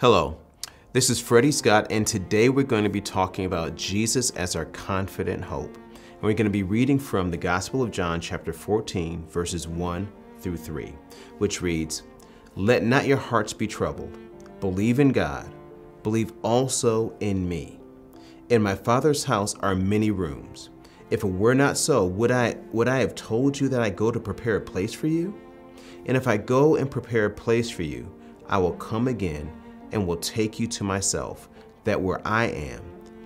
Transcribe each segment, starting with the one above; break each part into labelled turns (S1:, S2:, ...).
S1: Hello, this is Freddie Scott, and today we're going to be talking about Jesus as our confident hope. And we're going to be reading from the Gospel of John, chapter 14, verses 1 through 3, which reads Let not your hearts be troubled. Believe in God, believe also in me. In my Father's house are many rooms. If it were not so, would I, would I have told you that I go to prepare a place for you? And if I go and prepare a place for you, I will come again and will take you to myself, that where I am,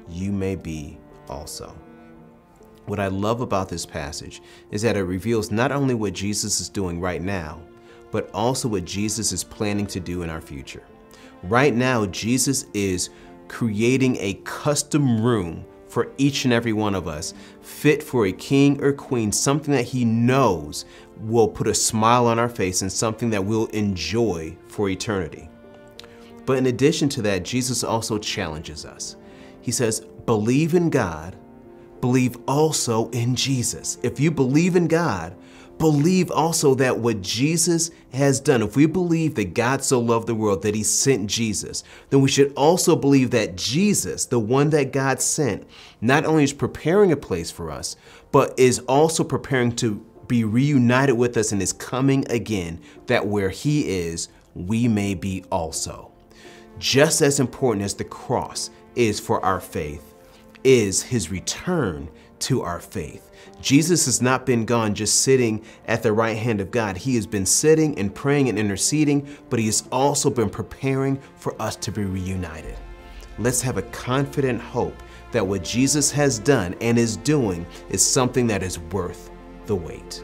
S1: you may be also. What I love about this passage is that it reveals not only what Jesus is doing right now, but also what Jesus is planning to do in our future. Right now, Jesus is creating a custom room for each and every one of us, fit for a king or queen, something that he knows will put a smile on our face and something that we'll enjoy for eternity. But in addition to that, Jesus also challenges us. He says, believe in God, believe also in Jesus. If you believe in God, believe also that what Jesus has done, if we believe that God so loved the world that he sent Jesus, then we should also believe that Jesus, the one that God sent, not only is preparing a place for us, but is also preparing to be reunited with us and is coming again, that where he is, we may be also. Just as important as the cross is for our faith, is his return to our faith. Jesus has not been gone just sitting at the right hand of God. He has been sitting and praying and interceding, but he has also been preparing for us to be reunited. Let's have a confident hope that what Jesus has done and is doing is something that is worth the wait.